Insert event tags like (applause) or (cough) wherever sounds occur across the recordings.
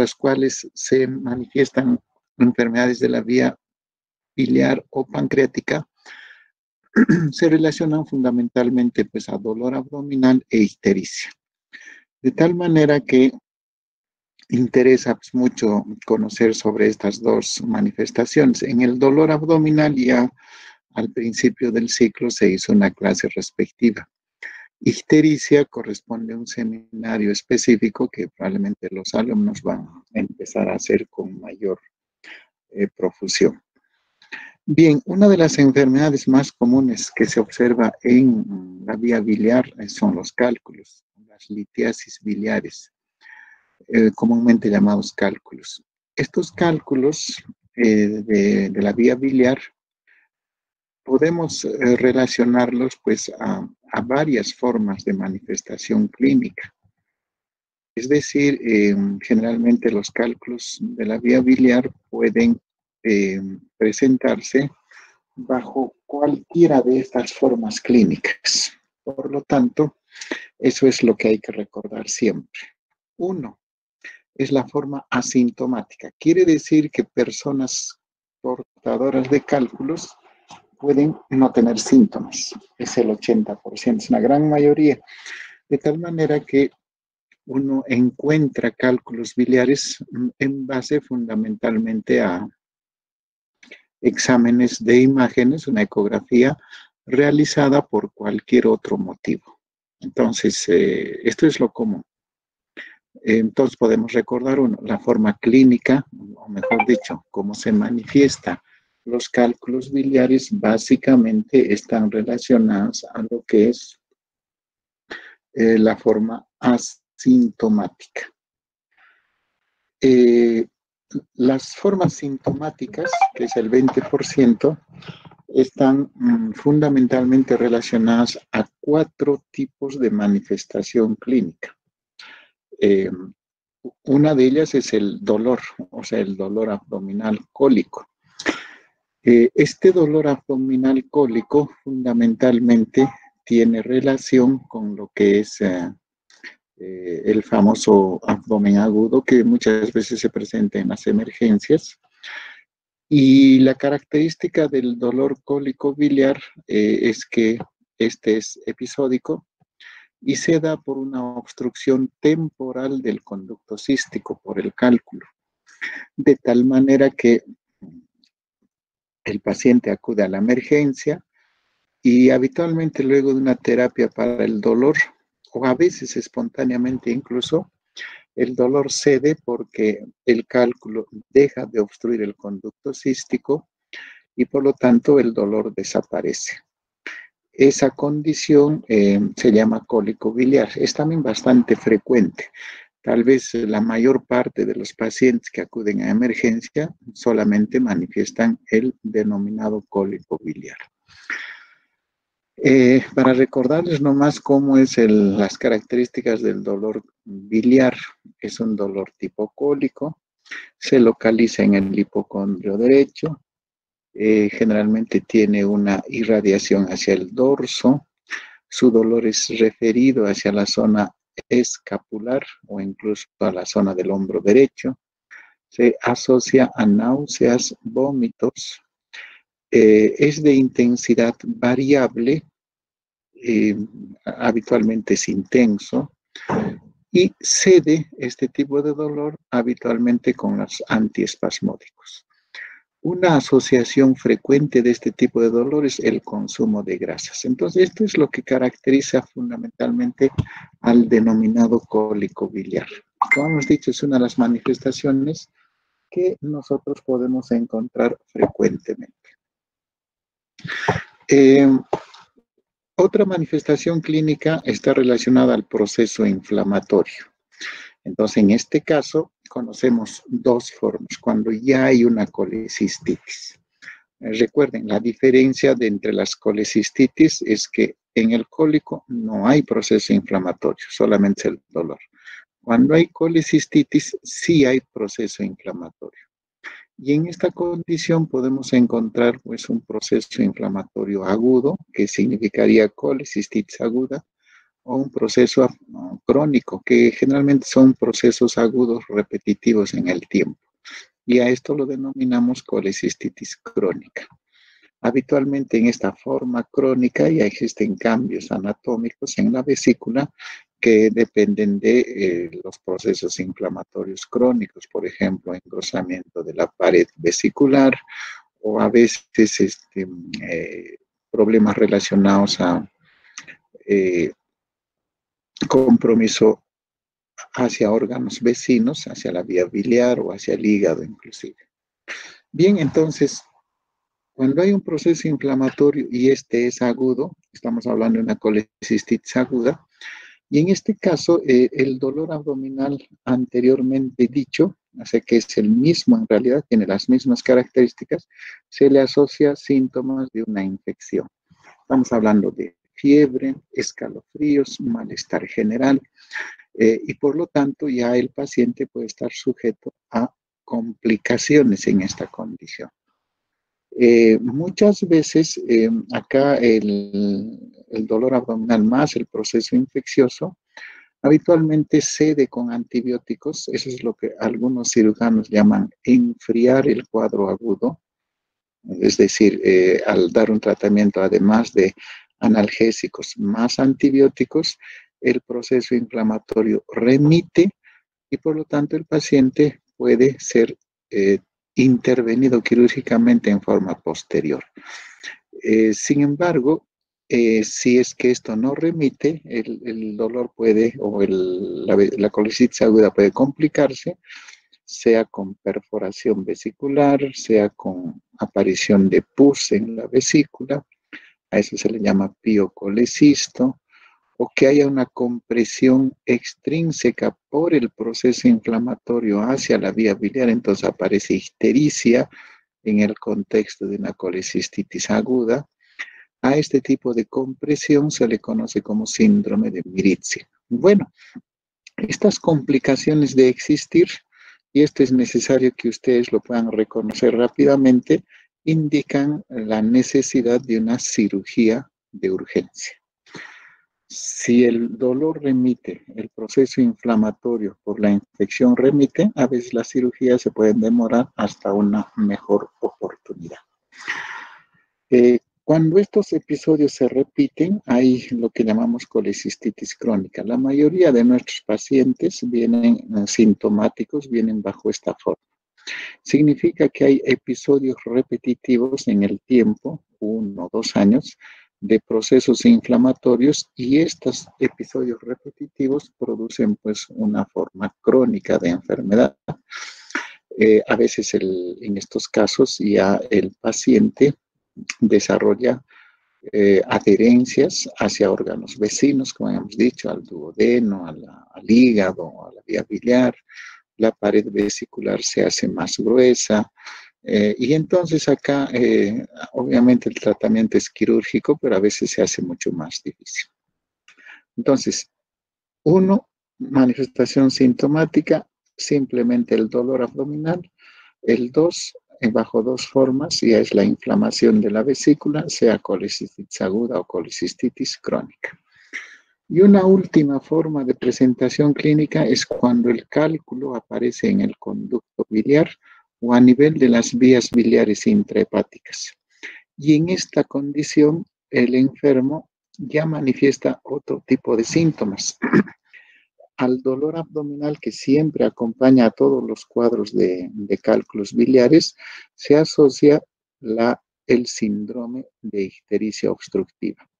las cuales se manifiestan enfermedades de la vía biliar o pancreática, (clears throat) se relacionan fundamentalmente pues, a dolor abdominal e ictericia. De tal manera que interesa pues, mucho conocer sobre estas dos manifestaciones. En el dolor abdominal ya al principio del ciclo se hizo una clase respectiva. Ictericia corresponde a un seminario específico que probablemente los alumnos van a empezar a hacer con mayor eh, profusión. Bien, una de las enfermedades más comunes que se observa en la vía biliar son los cálculos, las litiasis biliares, eh, comúnmente llamados cálculos. Estos cálculos eh, de, la vía biliar podemos eh, relacionarlos pues a, varias formas de manifestación clínica. Es decir, generalmente los cálculos de la vía biliar pueden eh, presentarse bajo cualquiera de estas formas clínicas. Por lo tanto, eso es lo que hay que recordar siempre. Uno, es la forma asintomática. Quiere decir que personas portadoras de cálculos pueden no tener síntomas. Es el 80%, es una gran mayoría. De tal manera que uno encuentra cálculos biliares en base fundamentalmente a exámenes de imágenes, una ecografía realizada por cualquier otro motivo. Entonces, eh, esto es lo común. Entonces podemos recordar uno, la forma clínica, o mejor dicho, cómo se manifiesta. Los cálculos biliares básicamente están relacionados a lo que es eh, la forma asintomática. Eh, las formas sintomáticas, que es el 20%, están mm, fundamentalmente relacionadas a cuatro tipos de manifestación clínica. Eh, una de ellas es el dolor, o sea, el dolor abdominal cólico. Eh, este dolor abdominal cólico fundamentalmente tiene relación con lo que es eh, eh, el famoso abdomen agudo que muchas veces se presenta en las emergencias. Y la característica del dolor cólico biliar es que este es episódico y se da por una obstrucción temporal del conducto cístico por el cálculo, de tal manera que el paciente acude a la emergencia y habitualmente luego de una terapia para el dolor o a veces espontáneamente incluso, el dolor cede porque el cálculo deja de obstruir el conducto cístico y por lo tanto el dolor desaparece. Esa condición eh, se llama cólico biliar. Es también bastante frecuente. Tal vez la mayor parte de los pacientes que acuden a emergencia solamente manifiestan el denominado cólico biliar. Eh, para recordarles nomás cómo es las características del dolor biliar, es un dolor tipo cólico, se localiza en el hipocondrio derecho, eh, generalmente tiene una irradiación hacia el dorso, su dolor es referido hacia la zona escapular o incluso a la zona del hombro derecho, se asocia a náuseas, vómitos, eh, es de intensidad variable eh, habitualmente es intenso y cede este tipo de dolor habitualmente con los antiespasmódicos. Una asociación frecuente de este tipo de dolor es el consumo de grasas. Entonces, esto es lo que caracteriza fundamentalmente al denominado cólico biliar. Como hemos dicho, es una de las manifestaciones que nosotros podemos encontrar frecuentemente. Eh, otra manifestación clínica está relacionada al proceso inflamatorio. Entonces, en este caso, conocemos dos formas, cuando ya hay una colecistitis. Eh, recuerden, la diferencia entre las colecistitis es que en el cólico no hay proceso inflamatorio, solamente el dolor. Cuando hay colecistitis, sí hay proceso inflamatorio. Y en esta condición podemos encontrar pues, un proceso inflamatorio agudo, que significaría colecistitis aguda, o un proceso crónico, que generalmente son procesos agudos repetitivos en el tiempo. Y a esto lo denominamos colecistitis crónica. Habitualmente en esta forma crónica ya existen cambios anatómicos en la vesícula que dependen de eh, los procesos inflamatorios crónicos, por ejemplo, engrosamiento de la pared vesicular o a veces este, eh, problemas relacionados a eh, compromiso hacia órganos vecinos, hacia la vía biliar o hacia el hígado inclusive. Bien, entonces, cuando hay un proceso inflamatorio y este es agudo, estamos hablando de una colecistitis aguda, y en este caso, eh, el dolor abdominal anteriormente dicho, hace que es el mismo en realidad, tiene las mismas características, se le asocia síntomas de una infección. Estamos hablando de fiebre, escalofríos, malestar general, eh, y por lo tanto ya el paciente puede estar sujeto a complicaciones en esta condición. Eh, muchas veces eh, acá el, dolor abdominal más el proceso infeccioso habitualmente cede con antibióticos, eso es lo que algunos cirujanos llaman enfriar el cuadro agudo, es decir, eh, al dar un tratamiento además de analgésicos más antibióticos, el proceso inflamatorio remite y por lo tanto el paciente puede ser intervenido quirúrgicamente en forma posterior. Eh, sin embargo, eh, si es que esto no remite, el, dolor puede, o la, la aguda puede complicarse, sea con perforación vesicular, sea con aparición de pus en la vesícula, a eso se le llama piocolecisto, o que haya una compresión extrínseca por el proceso inflamatorio hacia la vía biliar, entonces aparece histericia en el contexto de una colecistitis aguda. A este tipo de compresión se le conoce como síndrome de Mirizzi. Bueno, estas complicaciones de existir, y esto es necesario que ustedes lo puedan reconocer rápidamente, indican la necesidad de una cirugía de urgencia. Si el dolor remite, el proceso inflamatorio por la infección remite, a veces las cirugías se pueden demorar hasta una mejor oportunidad. Eh, cuando estos episodios se repiten, hay lo que llamamos colecistitis crónica. La mayoría de nuestros pacientes vienen eh, sintomáticos, vienen bajo esta forma. Significa que hay episodios repetitivos en el tiempo, uno o dos años, de procesos inflamatorios y estos episodios repetitivos producen pues una forma crónica de enfermedad. Eh, a veces en estos casos ya el paciente desarrolla eh, adherencias hacia órganos vecinos, como hemos dicho, al duodeno, al hígado, a la vía biliar, la pared vesicular se hace más gruesa, eh, y entonces acá, eh, obviamente el tratamiento es quirúrgico, pero a veces se hace mucho más difícil. Entonces, uno, manifestación sintomática, simplemente el dolor abdominal. El dos, bajo dos formas, ya es la inflamación de la vesícula, sea colecistitis aguda o colecistitis crónica. Y una última forma de presentación clínica es cuando el cálculo aparece en el conducto biliar o a nivel de las vías biliares intrahepáticas. Y en esta condición, el enfermo ya manifiesta otro tipo de síntomas. (clears throat) Al dolor abdominal que siempre acompaña a todos los cuadros de, cálculos biliares, se asocia el síndrome de ictericia obstructiva.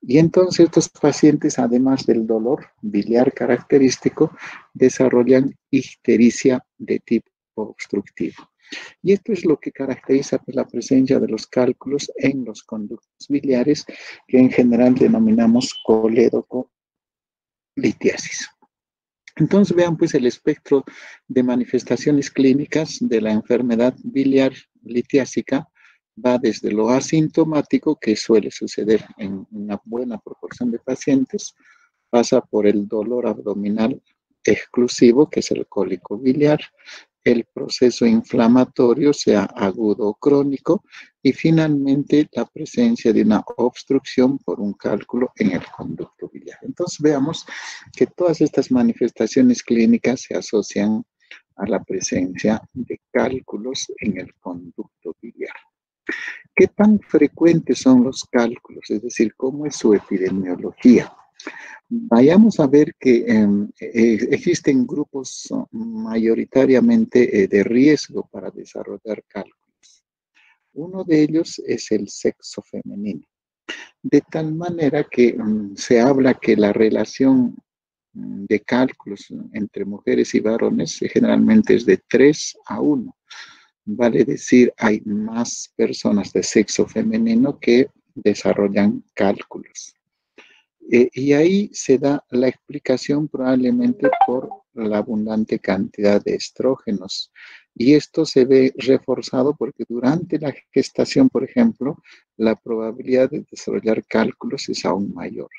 Y entonces estos pacientes, además del dolor biliar característico, desarrollan ictericia de tipo obstructivo. Y esto es lo que caracteriza pues, la presencia de los cálculos en los conductos biliares, que en general denominamos coledocolitíasis. Entonces vean pues el espectro de manifestaciones clínicas de la enfermedad biliar litiásica va desde lo asintomático, que suele suceder en una buena proporción de pacientes, pasa por el dolor abdominal exclusivo, que es el cólico biliar, el proceso inflamatorio, sea agudo o crónico, y finalmente la presencia de una obstrucción por un cálculo en el conducto biliar. Entonces veamos que todas estas manifestaciones clínicas se asocian a la presencia de cálculos en el conducto biliar. ¿Qué tan frecuentes son los cálculos? Es decir, ¿cómo es su epidemiología? Vayamos a ver que eh, existen grupos mayoritariamente eh, de riesgo para desarrollar cálculos. Uno de ellos es el sexo femenino. De tal manera que mm, se habla que la relación mm, de cálculos entre mujeres y varones generalmente es de 3 a 1. Vale decir, hay más personas de sexo femenino que desarrollan cálculos. Eh, y ahí se da la explicación probablemente por la abundante cantidad de estrógenos. Y esto se ve reforzado porque durante la gestación, por ejemplo, la probabilidad de desarrollar cálculos es aún mayor.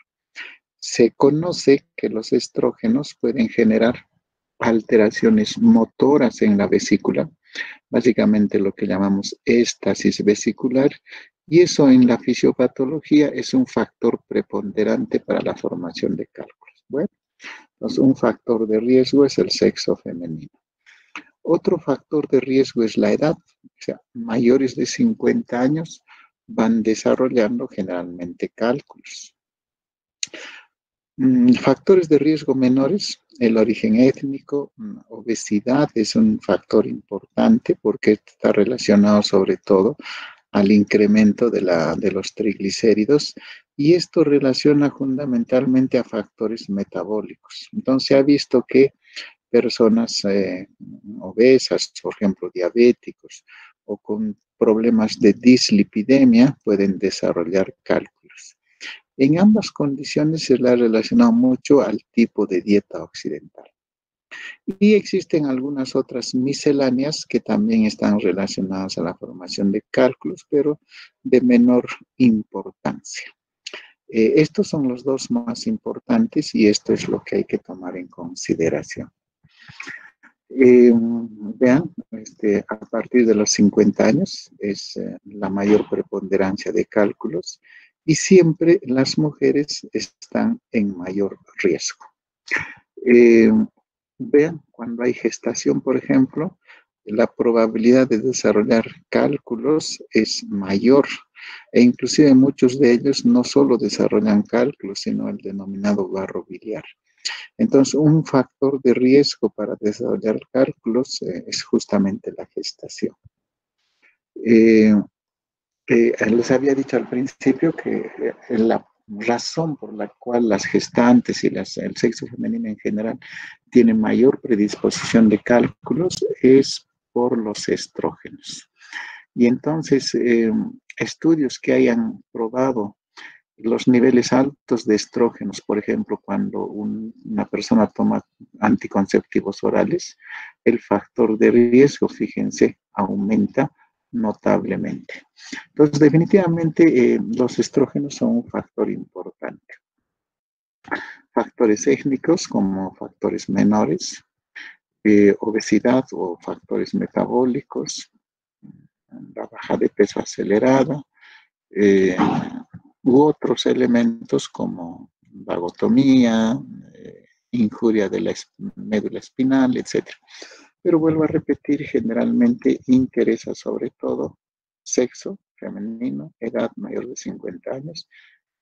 Se conoce que los estrógenos pueden generar alteraciones motoras en la vesícula, básicamente lo que llamamos éstasis vesicular, y eso en la fisiopatología es un factor preponderante para la formación de cálculos. Bueno, un factor de riesgo es el sexo femenino. Otro factor de riesgo es la edad, o sea, mayores de 50 años van desarrollando generalmente cálculos. Mm, factores de riesgo menores, el origen étnico, mm, obesidad es un factor importante porque está relacionado sobre todo al incremento de, la, de los triglicéridos y esto relaciona fundamentalmente a factores metabólicos. Entonces se ha visto que personas eh, obesas, por ejemplo, diabéticos o con problemas de dislipidemia pueden desarrollar cálculos. En ambas condiciones se le ha relacionado mucho al tipo de dieta occidental. Y existen algunas otras misceláneas que también están relacionadas a la formación de cálculos, pero de menor importancia. Eh, estos son los dos más importantes y esto es lo que hay que tomar en consideración. Eh, vean, este, a partir de los 50 años es eh, la mayor preponderancia de cálculos y siempre las mujeres están en mayor riesgo. Vean, cuando hay gestación, por ejemplo, la probabilidad de desarrollar cálculos es mayor e inclusive muchos de ellos no solo desarrollan cálculos, sino el denominado barro biliar. Entonces, un factor de riesgo para desarrollar cálculos eh, es justamente la gestación. Eh, eh, les había dicho al principio que la razón por la cual las gestantes y el sexo femenino en general tienen mayor predisposición de cálculos es por los estrógenos. Y entonces, eh, estudios que hayan probado los niveles altos de estrógenos, por ejemplo, cuando una persona toma anticonceptivos orales, el factor de riesgo, fíjense, aumenta notablemente. Entonces, definitivamente eh, los estrógenos son un factor importante. Factores étnicos como factores menores, eh, obesidad o factores metabólicos, la baja de peso acelerada, eh, u otros elementos como vagotomía, injuria de la médula espinal, etc. Pero vuelvo a repetir, generalmente interesa sobre todo sexo femenino, edad mayor de 50 años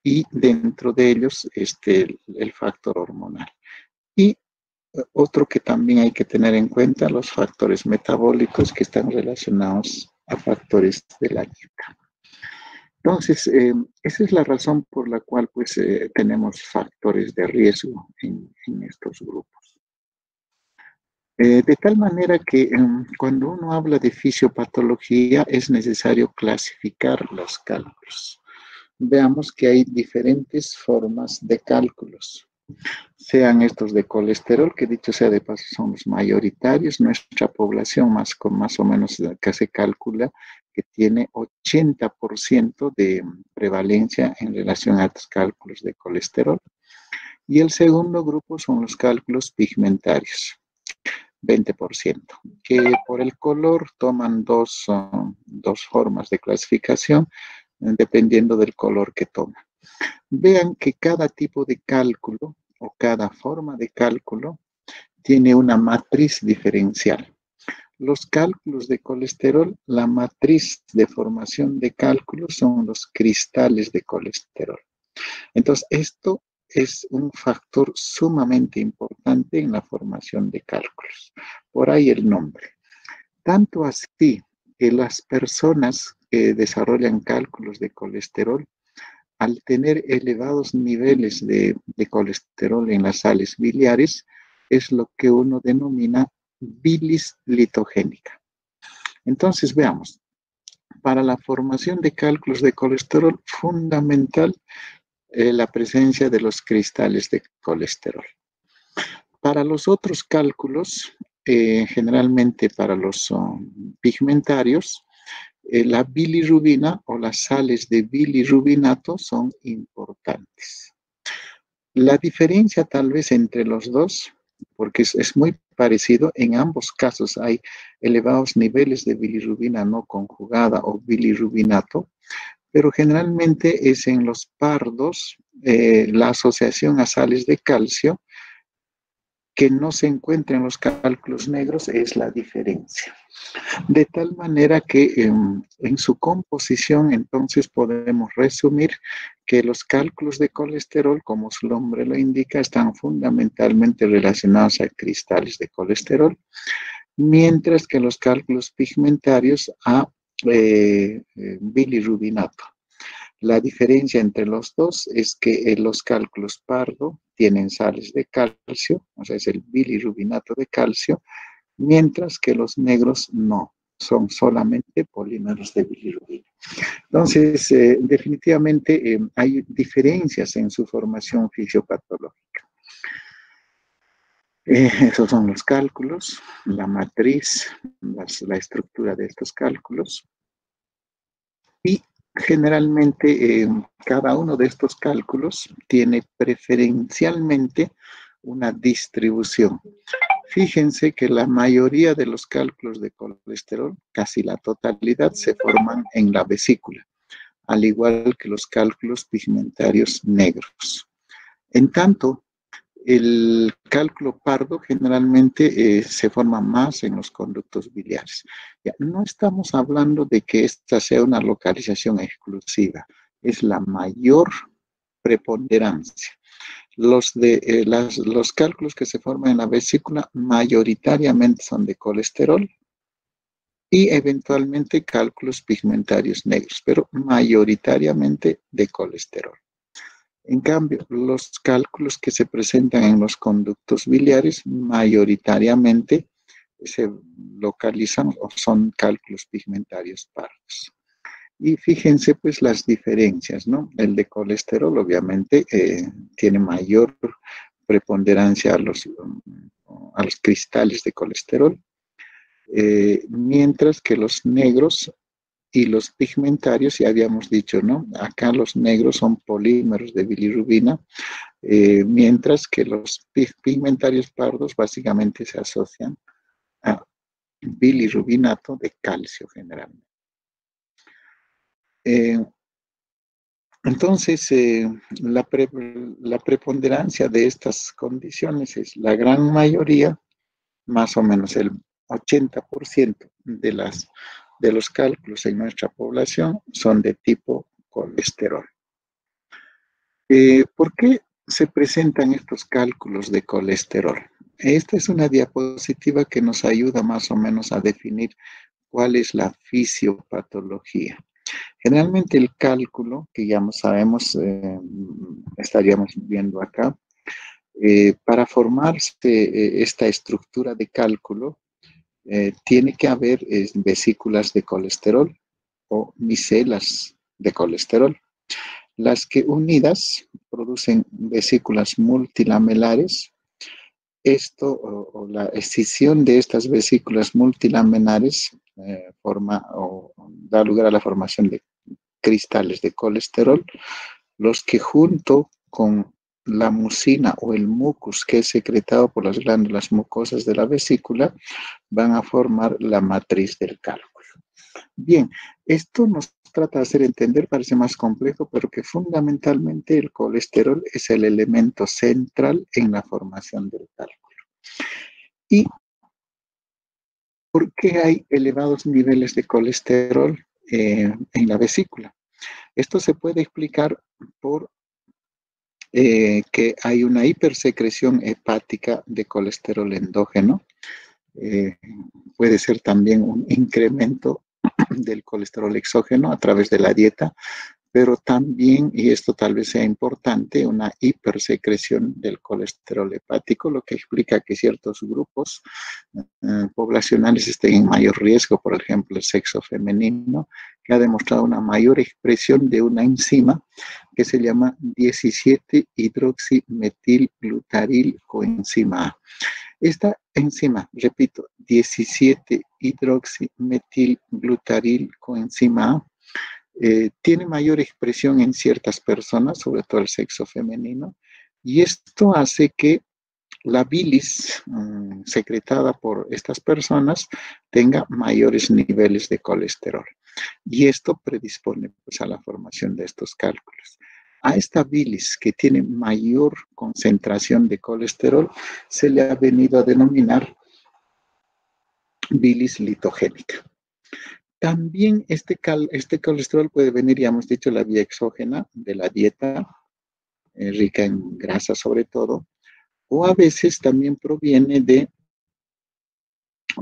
y dentro de ellos este, el factor hormonal. Y eh, otro que también hay que tener en cuenta, los factores metabólicos que están relacionados a factores de la dieta. Entonces, eh, esa es la razón por la cual pues, eh, tenemos factores de riesgo en estos grupos. Eh, de tal manera que em, cuando uno habla de fisiopatología es necesario clasificar los cálculos. Veamos que hay diferentes formas de cálculos, sean estos de colesterol, que dicho sea de paso son los mayoritarios, nuestra población más, con más o menos que se calcula que tiene 80% de prevalencia en relación a los cálculos de colesterol. Y el segundo grupo son los cálculos pigmentarios 20%, que por el color toman dos, dos formas de clasificación dependiendo del color que toman. Vean que cada tipo de cálculo o cada forma de cálculo tiene una matriz diferencial. Los cálculos de colesterol, la matriz de formación de cálculos son los cristales de colesterol. Entonces, esto es un factor sumamente importante en la formación de cálculos. Por ahí el nombre. Tanto así que las personas que desarrollan cálculos de colesterol, al tener elevados niveles de, de colesterol en las sales biliares, es lo que uno denomina bilis litogénica. Entonces, veamos, para la formación de cálculos de colesterol, fundamental eh, la presencia de los cristales de colesterol. Para los otros cálculos, eh, generalmente para los oh, pigmentarios, eh, la bilirrubina o las sales de bilirrubinato son importantes. La diferencia tal vez entre los dos, porque es, muy parecido, en ambos casos hay elevados niveles de bilirrubina no conjugada o bilirrubinato, pero generalmente es en los pardos eh, la asociación a sales de calcio que no se encuentra en los cálculos negros es la diferencia. De tal manera que em, en su composición entonces podemos resumir que los cálculos de colesterol, como su nombre lo indica, están fundamentalmente relacionados a cristales de colesterol, mientras que los cálculos pigmentarios a eh, eh, bilirrubinato. La diferencia entre los dos es que eh, los cálculos pardo tienen sales de calcio, o sea, es el bilirrubinato de calcio, mientras que los negros no, son solamente polímeros de bilirrubina. Entonces, definitivamente hay diferencias en su formación fisiopatológica. esos son los cálculos, la matriz, la estructura de estos cálculos. Y generalmente eh, cada uno de estos cálculos tiene preferencialmente una distribución. Fíjense que la mayoría de los cálculos de colesterol, casi la totalidad, se forman en la vesícula, al igual que los cálculos pigmentarios negros. En tanto, el cálculo pardo generalmente eh, se forma más en los conductos biliares. no estamos hablando de que esta sea una localización exclusiva, es la mayor preponderancia. Los, de, eh, los cálculos que se forman en la vesícula mayoritariamente son de colesterol y eventualmente cálculos pigmentarios negros, pero mayoritariamente de colesterol. En cambio, los cálculos que se presentan en los conductos biliares mayoritariamente se localizan o son cálculos pigmentarios pardos. Y fíjense pues las diferencias, ¿no? El de colesterol obviamente eh, tiene mayor preponderancia a los, a los cristales de colesterol, eh, mientras que los negros y los pigmentarios, ya habíamos dicho, ¿no? Acá los negros son polímeros de bilirrubina, eh, mientras que los pigmentarios pardos básicamente se asocian a bilirrubinato de calcio generalmente. Eh, entonces, eh, la, la preponderancia de estas condiciones es la gran mayoría, más o menos el 80% de las de los cálculos en nuestra población son de tipo colesterol. Eh, ¿Por qué se presentan estos cálculos de colesterol? Esta es una diapositiva que nos ayuda más o menos a definir cuál es la fisiopatología. Generalmente el cálculo, que ya sabemos, eh, estaríamos viendo acá, eh, para formarse esta estructura de cálculo, eh, tiene que haber vesículas de colesterol o micelas de colesterol, las que unidas producen vesículas multilamelares. Esto o, la escisión de estas vesículas multilamelares eh, forma o da lugar a la formación de cristales de colesterol, los que junto con la mucina o el mucus que es secretado por las glándulas mucosas de la vesícula van a formar la matriz del cálculo. Bien, esto nos trata de hacer entender, parece más complejo, pero que fundamentalmente el colesterol es el elemento central en la formación del cálculo. ¿Y por qué hay elevados niveles de colesterol eh, en la vesícula? Esto se puede explicar por eh, que hay una hipersecreción hepática de colesterol endógeno. Eh, puede ser también un incremento (clears throat) del colesterol exógeno a través de la dieta, pero también, y esto tal vez sea importante, una hipersecreción del colesterol hepático, lo que explica que ciertos grupos eh, poblacionales estén en mayor riesgo, por ejemplo, el sexo femenino, que ha demostrado una mayor expresión de una enzima que se llama 17-hidroximetilglutaril coenzima A. Esta enzima, repito, 17-hidroximetilglutaril coenzima A, eh, tiene mayor expresión en ciertas personas, sobre todo el sexo femenino, y esto hace que la bilis mm, secretada por estas personas tenga mayores niveles de colesterol. Y esto predispone pues, a la formación de estos cálculos. A esta bilis que tiene mayor concentración de colesterol se le ha venido a denominar bilis litogénica. También este, este colesterol puede venir, ya hemos dicho, la vía exógena de la dieta, eh, rica en grasa sobre todo, o a veces también proviene de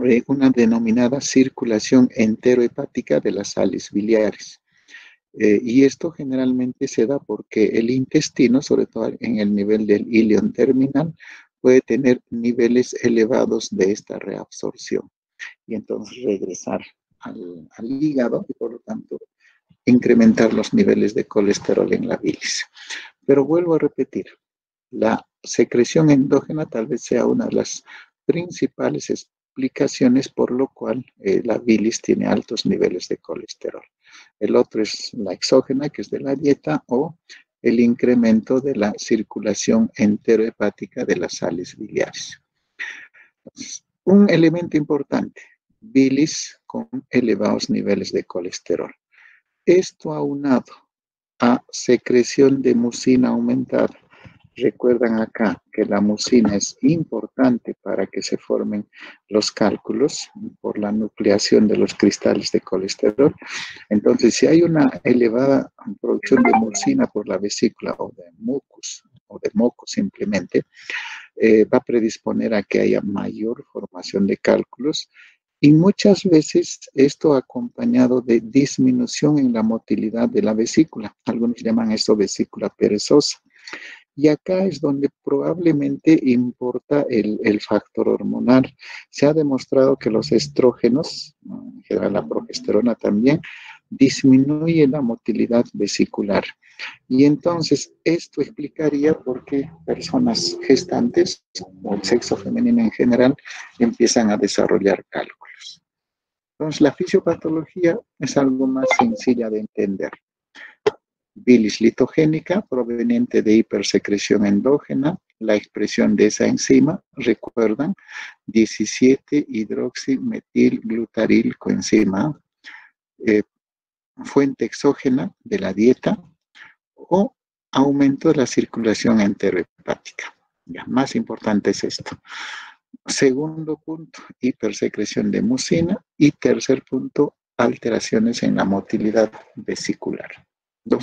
eh, una denominada circulación enterohepática de las sales biliares. Eh, y esto generalmente se da porque el intestino, sobre todo en el nivel del ilion terminal, puede tener niveles elevados de esta reabsorción y entonces regresar al, hígado y por lo tanto incrementar los niveles de colesterol en la bilis. Pero vuelvo a repetir, la secreción endógena tal vez sea una de las principales explicaciones por lo cual eh, la bilis tiene altos niveles de colesterol. El otro es la exógena, que es de la dieta, o el incremento de la circulación enterohepática de las sales biliares. un elemento importante, bilis con elevados niveles de colesterol. Esto aunado a secreción de mucina aumentada. Recuerdan acá que la mucina es importante para que se formen los cálculos por la nucleación de los cristales de colesterol. Entonces, si hay una elevada producción de mucina por la vesícula o de mucus o de moco simplemente, eh, va a predisponer a que haya mayor formación de cálculos y muchas veces esto acompañado de disminución en la motilidad de la vesícula. Algunos llaman esto vesícula perezosa. Y acá es donde probablemente importa el, el, factor hormonal. Se ha demostrado que los estrógenos, en general la progesterona también, disminuye la motilidad vesicular. Y entonces esto explicaría por qué personas gestantes o el sexo femenino en general empiezan a desarrollar cálculos. Entonces la fisiopatología es algo más sencilla de entender. Bilis litogénica proveniente de hipersecreción endógena, la expresión de esa enzima, recuerdan, 17 hidroximetilglutaril coenzima, eh, fuente exógena de la dieta o aumento de la circulación enterohepática. Ya, más importante es esto. Segundo punto, hipersecreción de mucina. Y tercer punto, alteraciones en la motilidad vesicular.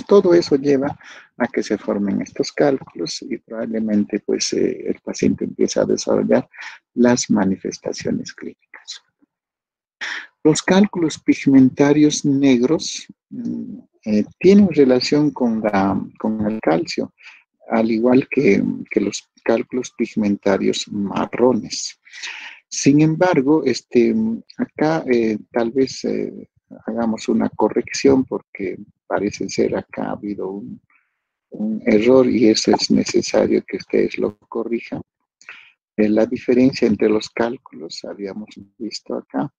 Todo eso lleva a que se formen estos cálculos y probablemente pues, eh, el paciente empieza a desarrollar las manifestaciones clínicas. Los cálculos pigmentarios negros mm, eh, tienen relación con el calcio, al igual que, los cálculos pigmentarios marrones. Sin embargo, este, acá eh, tal vez eh, hagamos una corrección porque parece ser acá ha habido un, error y eso es necesario que ustedes lo corrijan. la diferencia entre los cálculos, habíamos visto acá,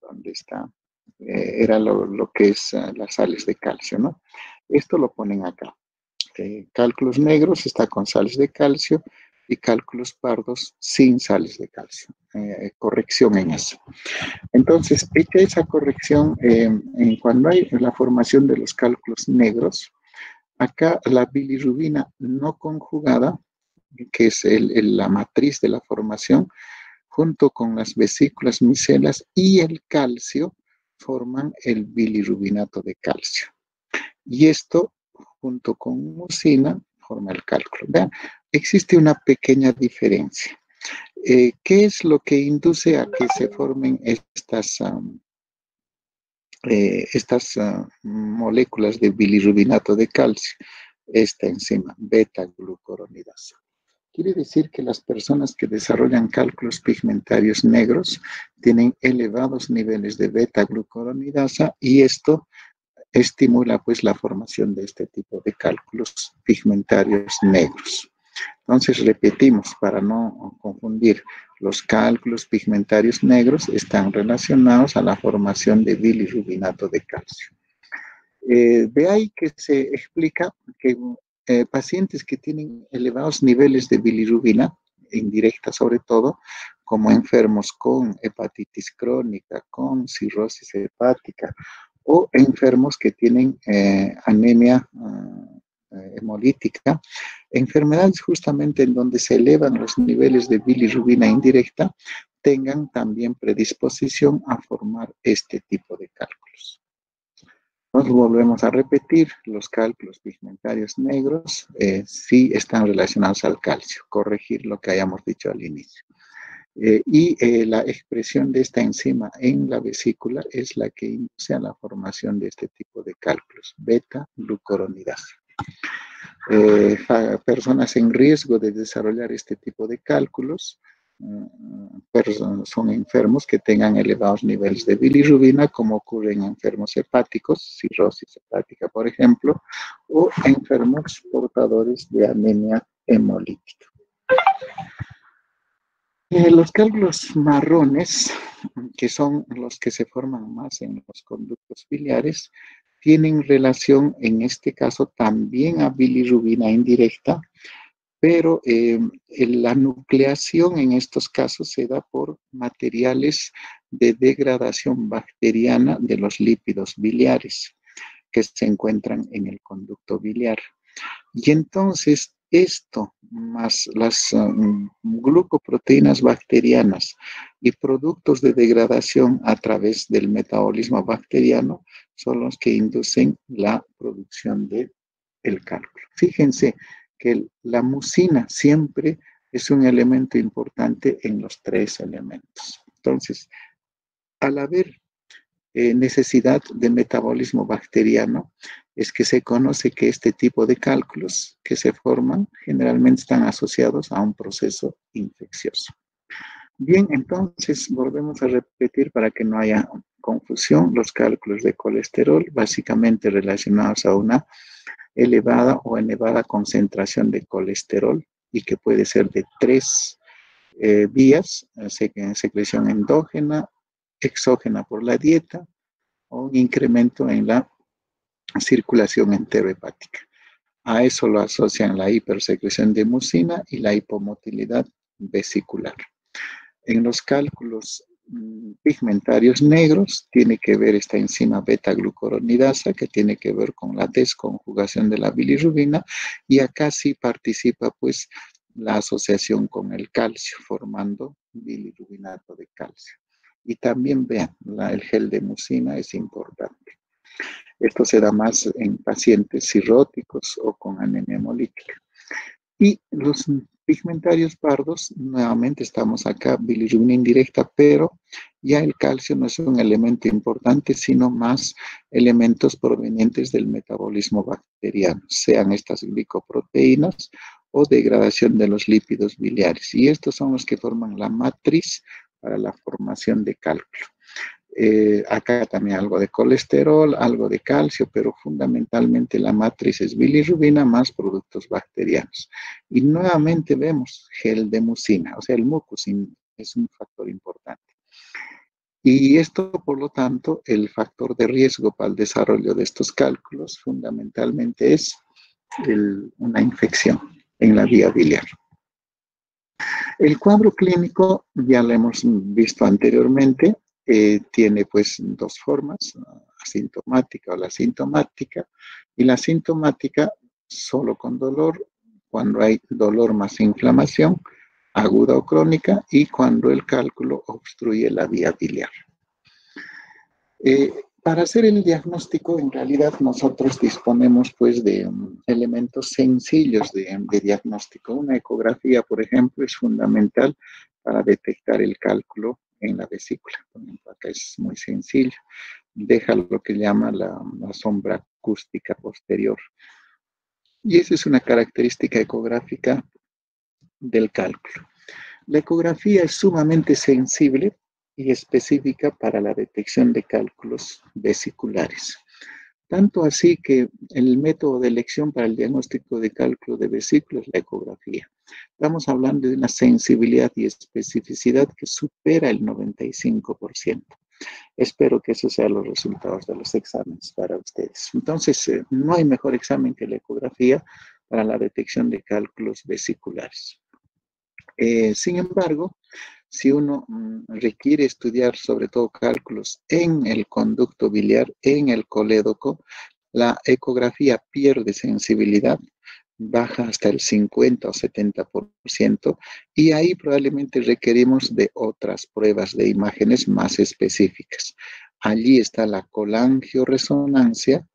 donde está, eh, era lo, que es eh, las sales de calcio, ¿no? Esto lo ponen acá. Eh, cálculos negros está con sales de calcio y cálculos pardos sin sales de calcio. Eh, corrección en eso. Entonces, hecha esa corrección, cuando hay la formación de los cálculos negros, acá la bilirrubina no conjugada, que es la matriz de la formación, junto con las vesículas micelas y el calcio, forman el bilirrubinato de calcio. Y esto, junto con mucina, forma el cálculo. Vean, existe una pequeña diferencia. Eh, ¿Qué es lo que induce a que se formen estas, eh, estas moléculas de bilirrubinato de calcio? Esta enzima, beta-glucuronidasa. Quiere decir que las personas que desarrollan cálculos pigmentarios negros tienen elevados niveles de beta-glucuronidasa y esto estimula pues la formación de este tipo de cálculos pigmentarios negros. Entonces repetimos para no confundir, los cálculos pigmentarios negros están relacionados a la formación de bilirrubinato de calcio. Eh, ahí que se explica que eh, pacientes que tienen elevados niveles de bilirrubina, indirecta sobre todo, como enfermos con hepatitis crónica, con cirrosis hepática o enfermos que tienen eh, anemia eh, hemolítica, enfermedades justamente en donde se elevan los niveles de bilirrubina indirecta, tengan también predisposición a formar este tipo de cálculos. Nos volvemos a repetir, los cálculos pigmentarios negros eh, sí están relacionados al calcio, corregir lo que hayamos dicho al inicio. Eh, y eh, la expresión de esta enzima en la vesícula es la que induce a la formación de este tipo de cálculos, beta-glucuronidasa. personas en riesgo de desarrollar este tipo de cálculos son enfermos que tengan elevados niveles de bilirrubina, como ocurre en enfermos hepáticos, cirrosis hepática, por ejemplo, o enfermos portadores de anemia hemolítica. Eh, los cálculos marrones, que son los que se forman más en los conductos biliares, tienen relación en este caso también a bilirrubina indirecta, pero eh, la nucleación en estos casos se da por materiales de degradación bacteriana de los lípidos biliares que se encuentran en el conducto biliar. Y entonces esto, más las um, glucoproteínas bacterianas y productos de degradación a través del metabolismo bacteriano, son los que inducen la producción del el cálculo. Fíjense, que la mucina siempre es un elemento importante en los tres elementos. Entonces, al haber eh, necesidad de metabolismo bacteriano, es que se conoce que este tipo de cálculos que se forman generalmente están asociados a un proceso infeccioso. Bien, entonces volvemos a repetir para que no haya confusión los cálculos de colesterol, básicamente relacionados a una elevada o elevada concentración de colesterol y que puede ser de tres eh, vías, secreción endógena, exógena por la dieta o un incremento en la circulación enterohepática. A eso lo asocian la hipersecreción de mucina y la hipomotilidad vesicular. En los cálculos Mm, pigmentarios negros, tiene que ver esta enzima beta-glucuronidasa que tiene que ver con la desconjugación de la bilirrubina y acá sí participa pues la asociación con el calcio formando bilirrubinato de calcio. Y también vean, el gel de mucina es importante. Esto se da más en pacientes cirróticos o con anemia hemolítica. Y los pigmentarios pardos, nuevamente estamos acá, bilirrubina indirecta, pero ya el calcio no es un elemento importante, sino más elementos provenientes del metabolismo bacteriano, sean estas glicoproteínas o degradación de los lípidos biliares. Y estos son los que forman la matriz para la formación de cálculo. Eh, acá también algo de colesterol, algo de calcio, pero fundamentalmente la matriz es bilirrubina más productos bacterianos. Y nuevamente vemos gel de mucina, o sea, el mucus es un factor importante. Y esto, por lo tanto, el factor de riesgo para el desarrollo de estos cálculos fundamentalmente es una infección en la vía biliar. El cuadro clínico, ya lo hemos visto anteriormente, eh, tiene pues dos formas, asintomática o la sintomática, y la sintomática solo con dolor, cuando hay dolor más inflamación, aguda o crónica, y cuando el cálculo obstruye la vía biliar. Eh, para hacer el diagnóstico, en realidad nosotros disponemos pues de um, elementos sencillos de, diagnóstico. Una ecografía, por ejemplo, es fundamental para detectar el cálculo en la vesícula. Por acá es muy sencillo. Deja lo que llama la, la sombra acústica posterior. Y esa es una característica ecográfica del cálculo. La ecografía es sumamente sensible y específica para la detección de cálculos vesiculares. Tanto así que el método de elección para el diagnóstico de cálculo de vesículas es la ecografía. Estamos hablando de una sensibilidad y especificidad que supera el 95%. Espero que esos sean los resultados de los exámenes para ustedes. Entonces, eh, no hay mejor examen que la ecografía para la detección de cálculos vesiculares. Eh, sin embargo, si uno mm, requiere estudiar sobre todo cálculos en el conducto biliar, en el colédoco, la ecografía pierde sensibilidad, baja hasta el 50 o 70%, y ahí probablemente requerimos de otras pruebas de imágenes más específicas. Allí está la colangioresonancia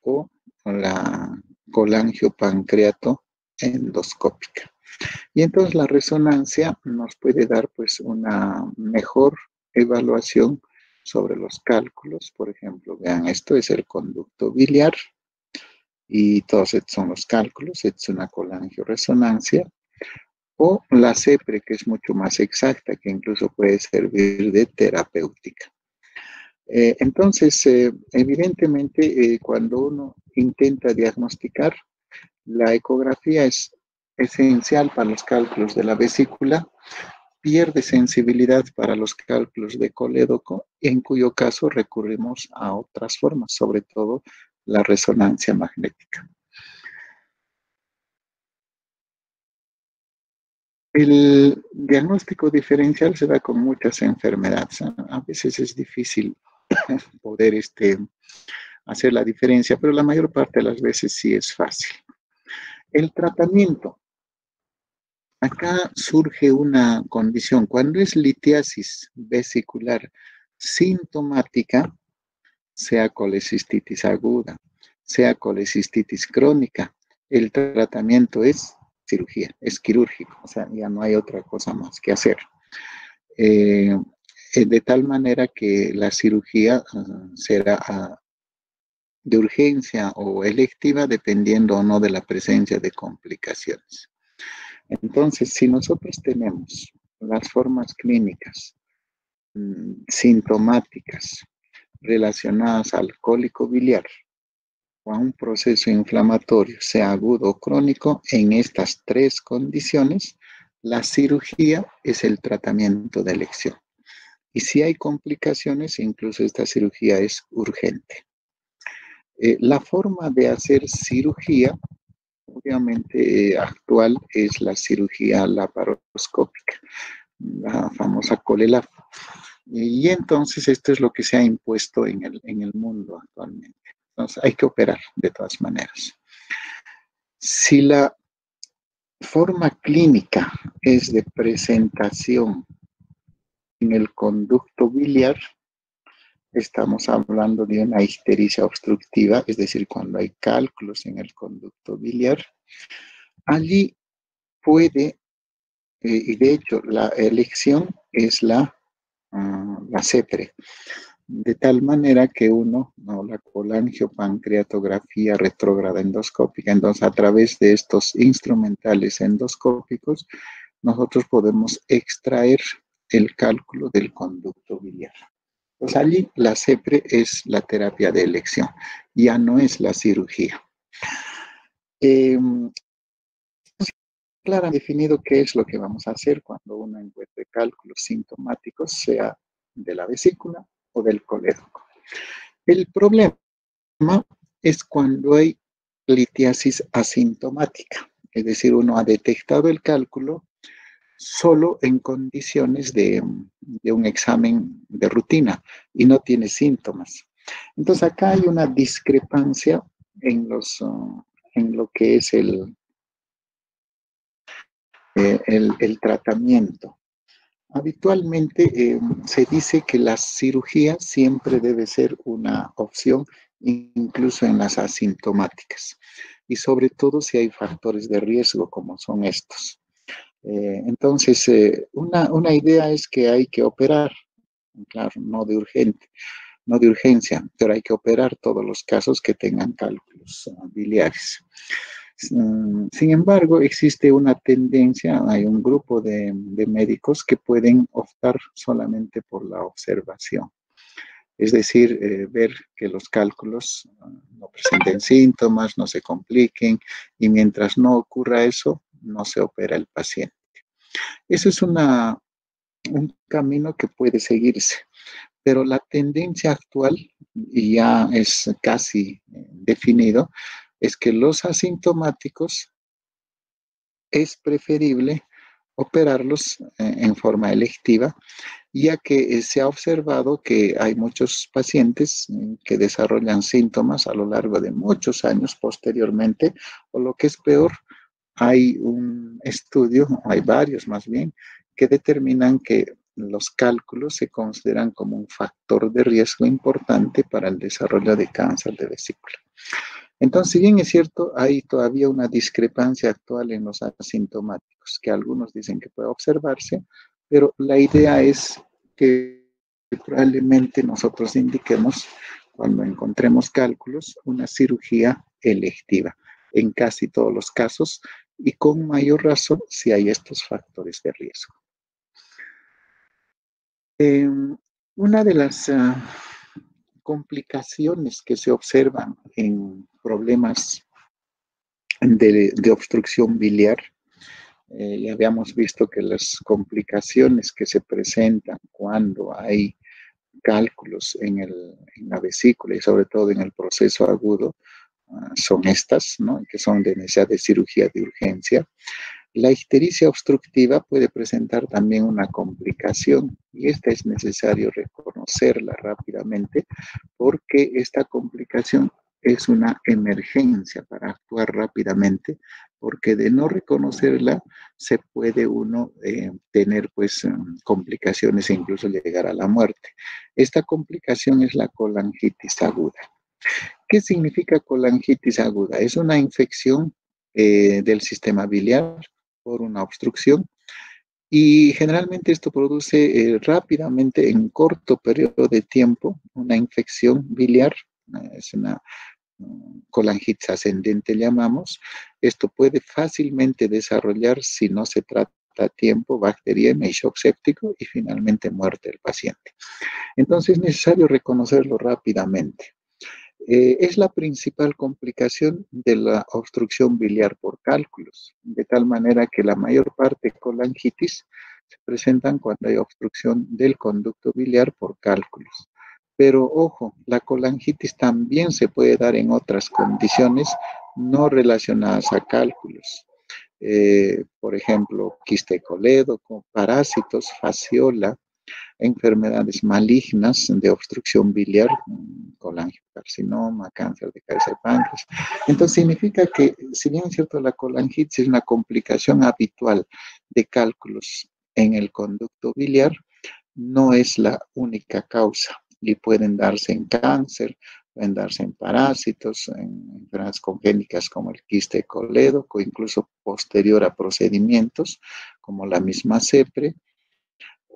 o la colangiopancreato endoscópica. Y entonces la resonancia nos puede dar pues una mejor evaluación sobre los cálculos. Por ejemplo, vean, esto es el conducto biliar y todos estos son los cálculos. es una colangioresonancia o la CEPRE, que es mucho más exacta, que incluso puede servir de terapéutica. Eh, entonces, eh, evidentemente, eh, cuando uno intenta diagnosticar, la ecografía es esencial para los cálculos de la vesícula, pierde sensibilidad para los cálculos de colédoco, en cuyo caso recurrimos a otras formas, sobre todo la resonancia magnética. El diagnóstico diferencial se da con muchas enfermedades. A veces es difícil (laughs) poder este, hacer la diferencia, pero la mayor parte de las veces sí es fácil. El tratamiento Acá surge una condición. Cuando es litiasis vesicular sintomática, sea colecistitis aguda, sea colecistitis crónica, el tratamiento es cirugía, es quirúrgico, o sea, ya no hay otra cosa más que hacer. Eh, eh, de tal manera que la cirugía ah, será ah, de urgencia o electiva dependiendo o no de la presencia de complicaciones. Entonces, si nosotros tenemos las formas clínicas mm, sintomáticas relacionadas al cólico biliar o a un proceso inflamatorio, sea agudo o crónico, en estas tres condiciones, la cirugía es el tratamiento de elección. Y si hay complicaciones, incluso esta cirugía es urgente. Eh, la forma de hacer cirugía obviamente eh, actual es la cirugía laparoscópica, la famosa colela. Y entonces esto es lo que se ha impuesto en el, en el mundo actualmente. Entonces hay que operar de todas maneras. Si la forma clínica es de presentación en el conducto biliar, estamos hablando de una histericia obstructiva, es decir, cuando hay cálculos en el conducto biliar, allí puede, eh, y de hecho la elección es la, ah, la de tal manera que uno, no, la colangiopancreatografía retrógrada endoscópica, entonces a través de estos instrumentales endoscópicos, nosotros podemos extraer el cálculo del conducto biliar. Pues allí la CEPRE es la terapia de elección, ya no es la cirugía. Eh, claro, definido qué es lo que vamos a hacer cuando uno encuentre cálculos sintomáticos, sea de la vesícula o del colédoco. El problema es cuando hay litiasis asintomática, es decir, uno ha detectado el cálculo solo en condiciones de, un examen de rutina y no tiene síntomas. Entonces acá hay una discrepancia en, uh, lo que es el, eh, el, tratamiento. Habitualmente eh, se dice que la cirugía siempre debe ser una opción, incluso en las asintomáticas, y sobre todo si hay factores de riesgo como son estos. Eh, entonces, una, una idea es que hay que operar, claro, no de urgente, no de urgencia, pero hay que operar todos los casos que tengan cálculos biliares. Mm, sin embargo, existe una tendencia, hay un grupo de, médicos que pueden optar solamente por la observación. Es decir, eh, ver que los cálculos no presenten síntomas, no se compliquen y mientras no ocurra eso, no se opera el paciente. Eso es una, un camino que puede seguirse, pero la tendencia actual, y ya es casi eh, definido, es que los asintomáticos es preferible operarlos eh, en forma electiva, ya que se ha observado que hay muchos pacientes eh, que desarrollan síntomas a lo largo de muchos años posteriormente, o lo que es peor, hay un estudio, hay varios más bien, que determinan que los cálculos se consideran como un factor de riesgo importante para el desarrollo de cáncer de vesícula. Entonces, si bien es cierto, hay todavía una discrepancia actual en los asintomáticos, que algunos dicen que puede observarse, pero la idea es que probablemente nosotros indiquemos, cuando encontremos cálculos, una cirugía electiva en casi todos los casos y con mayor razón si hay estos factores de riesgo. Em, una de las ah, complicaciones que se observan en problemas de, obstrucción biliar. Eh, ya habíamos visto que las complicaciones que se presentan cuando hay cálculos en, la vesícula y sobre todo en el proceso agudo son estas, que son de necesidad de cirugía de urgencia. La ictericia obstructiva puede presentar también una complicación y esta es necesario reconocerla rápidamente porque esta complicación es una emergencia para actuar rápidamente, porque de no reconocerla se puede uno eh, tener pues em, complicaciones e incluso llegar a la muerte. Esta complicación es la colangitis aguda. ¿Qué significa colangitis aguda? Es una infección eh, del sistema biliar por una obstrucción y generalmente esto produce eh, rápidamente en corto periodo de tiempo una infección biliar, es una colangitis ascendente llamamos, esto puede fácilmente desarrollar si no se trata a tiempo bacteriemia y shock séptico y finalmente muerte del paciente. Entonces es necesario reconocerlo rápidamente. Eh, es la principal complicación de la obstrucción biliar por cálculos, de tal manera que la mayor parte de colangitis se presentan cuando hay obstrucción del conducto biliar por cálculos. Pero ojo, la colangitis también se puede dar en otras condiciones no relacionadas a cálculos. Eh, por ejemplo, quiste coledo, parásitos, fasciola, enfermedades malignas de obstrucción biliar, colangiocarcinoma, cáncer de cabeza páncreas. Entonces significa que, si bien es cierto, la colangitis es una complicación habitual de cálculos en el conducto biliar, no es la única causa y pueden darse en cáncer, pueden darse en parásitos, en enfermedades congénicas como el quiste colédoco, incluso posterior a procedimientos como la misma CEPRE,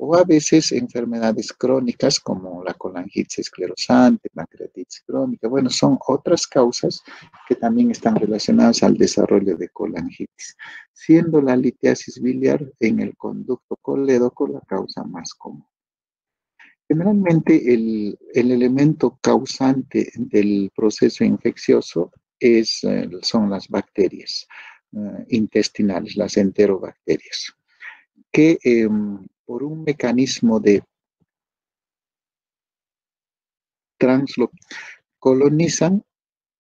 o a veces enfermedades crónicas como la colangitis esclerosante, pancreatitis crónica. Bueno, son otras causas que también están relacionadas al desarrollo de colangitis, siendo la litiasis biliar en el conducto colédoco la causa más común. Generalmente el, elemento causante del proceso infeccioso es, eh, son las bacterias eh, intestinales, las enterobacterias, que em, por un mecanismo de translo colonizan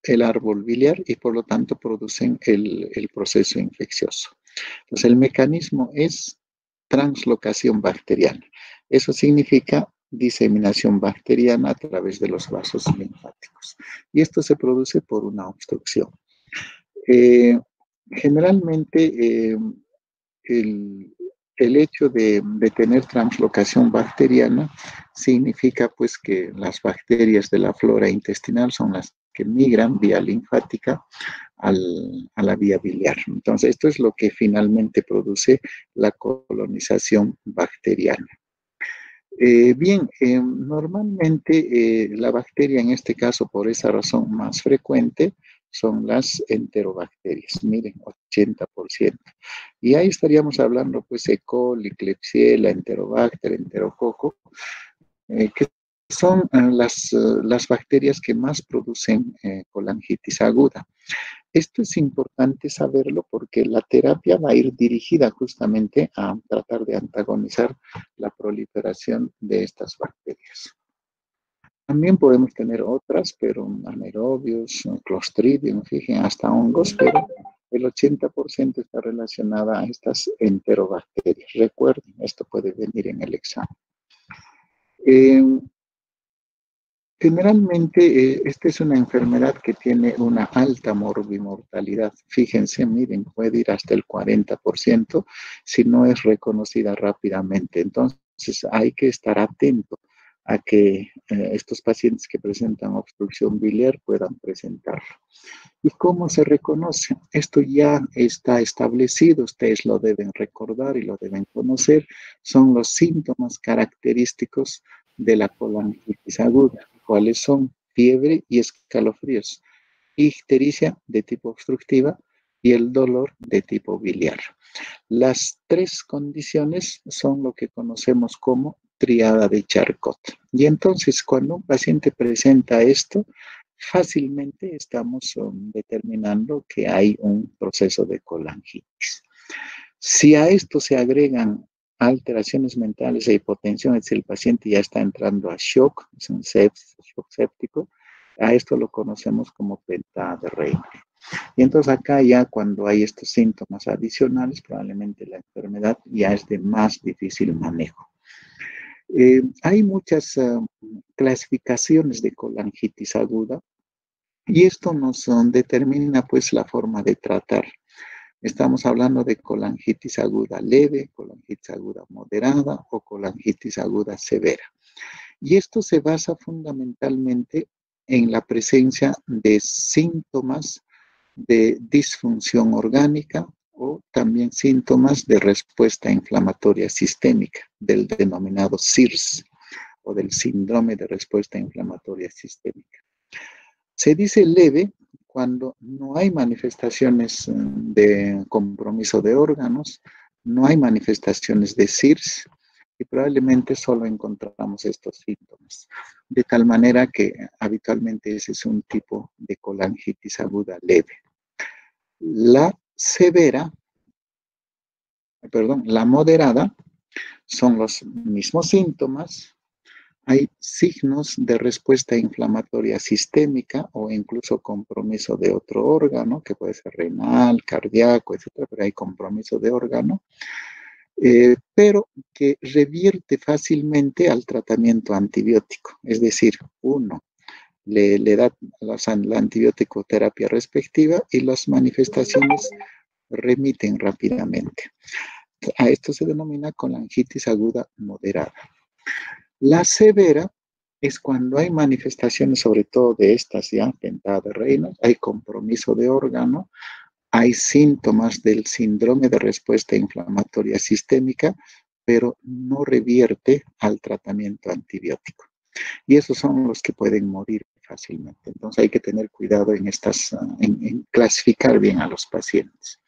el árbol biliar y por lo tanto producen el, proceso infeccioso. Entonces, el mecanismo es translocación bacteriana. Eso significa diseminación bacteriana a través de los vasos linfáticos. Y esto se produce por una obstrucción. Eh, generalmente, eh, el, hecho de, tener translocación bacteriana significa pues que las bacterias de la flora intestinal son las que migran vía linfática a la vía biliar. Entonces, esto es lo que finalmente produce la colonización bacteriana. Eh, bien, eh, normalmente eh, la bacteria, en este caso por esa razón más frecuente, son las enterobacterias, miren, 80%. Y ahí estaríamos hablando, pues, E. coli, Klebsiella, Enterobacter, Enterococo, que son las, las, bacterias que más producen colangitis aguda. Esto es importante saberlo porque la terapia va a ir dirigida justamente a tratar de antagonizar la proliferación de estas bacterias. También podemos tener otras, pero anaerobios, clostridium, fíjense, hasta hongos, pero el 80% está relacionada a estas enterobacterias. Recuerden, esto puede venir en el examen. Eh, Generalmente, eh, esta es una enfermedad que tiene una alta morbimortalidad. Fíjense, miren, puede ir hasta el 40% si no es reconocida rápidamente. Entonces, hay que estar atento a que eh, estos pacientes que presentan obstrucción biliar puedan presentarlo. ¿Y cómo se reconoce? Esto ya está establecido, ustedes lo deben recordar y lo deben conocer. Son los síntomas característicos de la colangitis aguda cuáles son fiebre y escalofríos, ictericia de tipo obstructiva y el dolor de tipo biliar. Las tres condiciones son lo que conocemos como triada de Charcot. Y entonces cuando un paciente presenta esto, fácilmente estamos determinando que hay un proceso de colangitis. Si a esto se agregan alteraciones mentales e hipotensión, es decir, el paciente ya está entrando a shock, es un shock séptico, a esto lo conocemos como penta de Reiner. Y entonces acá ya cuando hay estos síntomas adicionales, probablemente la enfermedad ya es de más difícil manejo. Eh, hay muchas eh, clasificaciones de colangitis aguda y esto nos determina pues la forma de tratar. Estamos hablando de colangitis aguda leve, colangitis aguda moderada o colangitis aguda severa. Y esto se basa fundamentalmente en la presencia de síntomas de disfunción orgánica o también síntomas de respuesta inflamatoria sistémica, del denominado SIRS o del síndrome de respuesta inflamatoria sistémica. Se dice leve cuando no hay manifestaciones eh, de compromiso de órganos, no hay manifestaciones de SIRS y probablemente solo encontramos estos síntomas. De tal manera que habitualmente ese es un tipo de colangitis aguda leve. La severa, perdón, la moderada son los mismos síntomas, hay signos de respuesta inflamatoria sistémica o incluso compromiso de otro órgano, que puede ser renal, cardíaco, etcétera, pero hay compromiso de órgano, eh, pero que revierte fácilmente al tratamiento antibiótico. Es decir, uno le, da la, antibiótico terapia respectiva y las manifestaciones remiten rápidamente. A esto se denomina colangitis aguda moderada. La severa es cuando hay manifestaciones, sobre todo de estas ya, pentada de reina, hay compromiso de órgano, hay síntomas del síndrome de respuesta inflamatoria sistémica, pero no revierte al tratamiento antibiótico. Y esos son los que pueden morir fácilmente. Entonces hay que tener cuidado en, estas, en clasificar bien a los pacientes.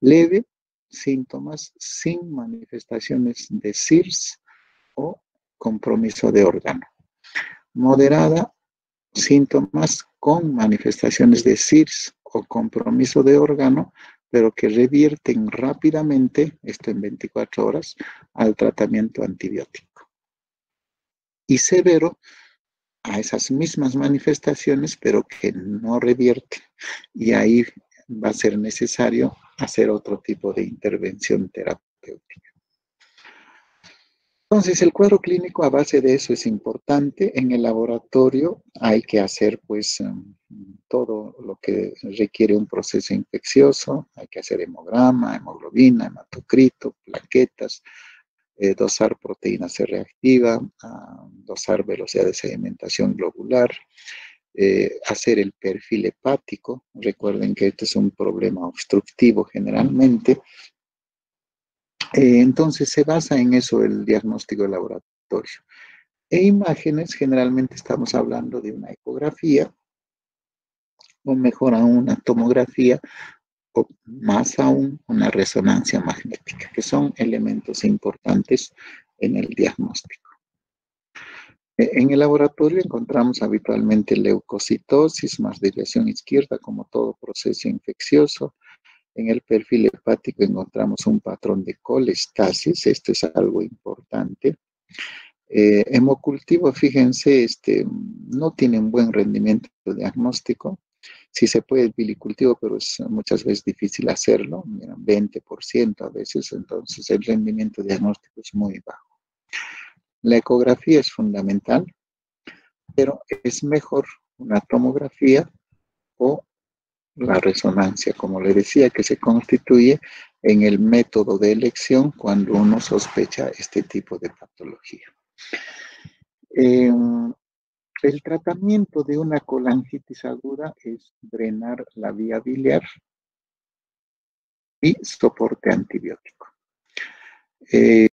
Leve, síntomas sin manifestaciones de SIRS o compromiso de órgano. Moderada, síntomas con manifestaciones de SIRS o compromiso de órgano, pero que revierten rápidamente, esto en 24 horas, al tratamiento antibiótico. Y severo a esas mismas manifestaciones, pero que no revierte. Y ahí va a ser necesario hacer otro tipo de intervención terapéutica. Entonces, el cuadro clínico a base de eso es importante. En el laboratorio hay que hacer pues em, todo lo que requiere un proceso infeccioso. Hay que hacer hemograma, hemoglobina, hematocrito, plaquetas, eh, dosar proteína C reactiva, ah, dosar velocidad de sedimentación globular, eh, hacer el perfil hepático. Recuerden que este es un problema obstructivo generalmente. Eh, entonces se basa en eso el diagnóstico de laboratorio. E imágenes, generalmente estamos hablando de una ecografía, o mejor aún una tomografía, o más aún una resonancia magnética, que son elementos importantes en el diagnóstico. E, en el laboratorio encontramos habitualmente leucocitosis más desviación izquierda, como todo proceso infeccioso, en el perfil hepático encontramos un patrón de colestasis, esto es algo importante. Eh, hemocultivo, fíjense, este, no tiene un buen rendimiento diagnóstico. Sí se puede el bilicultivo, pero es muchas veces difícil hacerlo, 20% a veces, entonces el rendimiento diagnóstico es muy bajo. La ecografía es fundamental, pero es mejor una tomografía o la resonancia, como le decía, que se constituye en el método de elección cuando uno sospecha este tipo de patología. Em, el tratamiento de una colangitis aguda es drenar la vía biliar y soporte antibiótico. Eh,